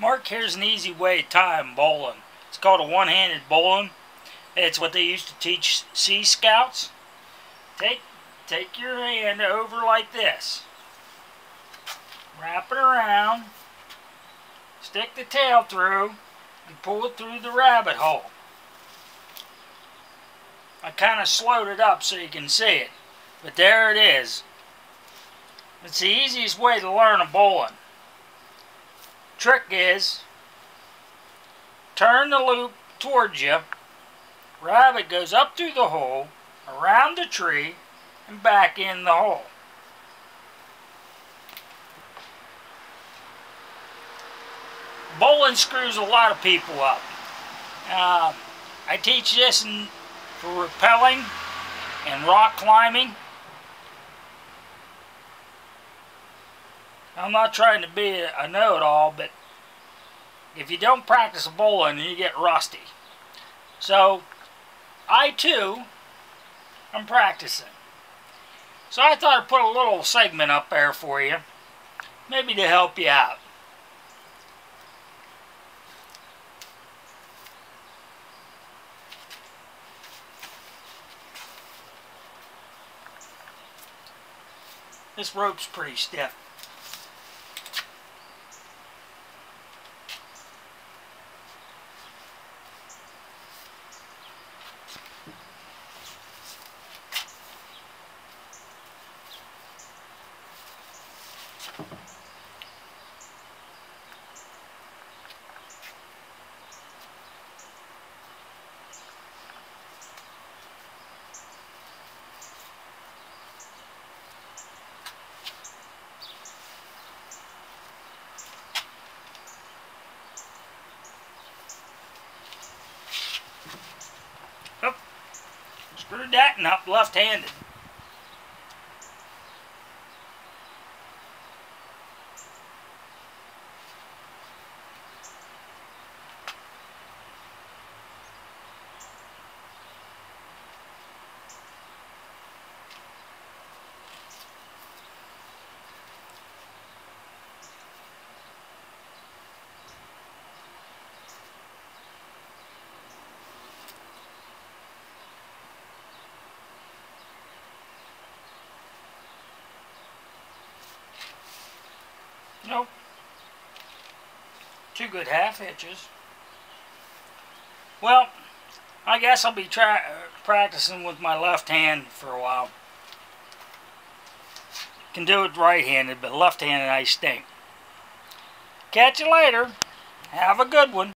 Mark, here's an easy way to tie time bowline. It's called a one-handed bowline. It's what they used to teach Sea Scouts. Take, take your hand over like this. Wrap it around. Stick the tail through and pull it through the rabbit hole. I kind of slowed it up so you can see it. But there it is. It's the easiest way to learn a bowline. Trick is, turn the loop towards you, rabbit goes up through the hole, around the tree, and back in the hole. Bowline screws a lot of people up. Uh, I teach this in, for rappelling and rock climbing. I'm not trying to be a know-it-all, but if you don't practice bowline, you get rusty. So, I too am practicing. So I thought I'd put a little segment up there for you, maybe to help you out. This rope's pretty stiff. Oh, Screwed that and up left-handed. Two good half hitches. Well, I guess I'll be try uh, practicing with my left hand for a while. Can do it right-handed, but left-handed I stink. Catch you later. Have a good one.